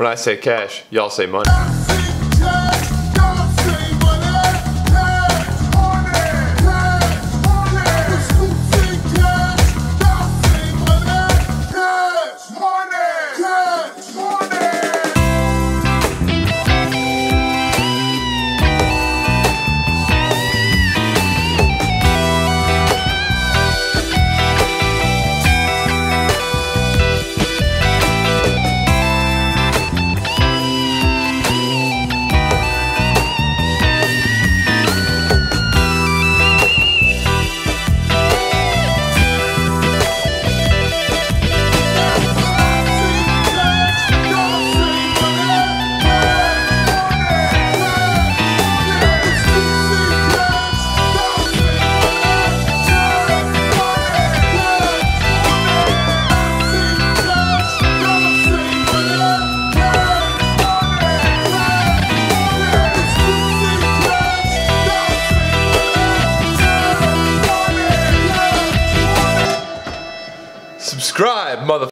When I say cash, y'all say money. Subscribe, mother.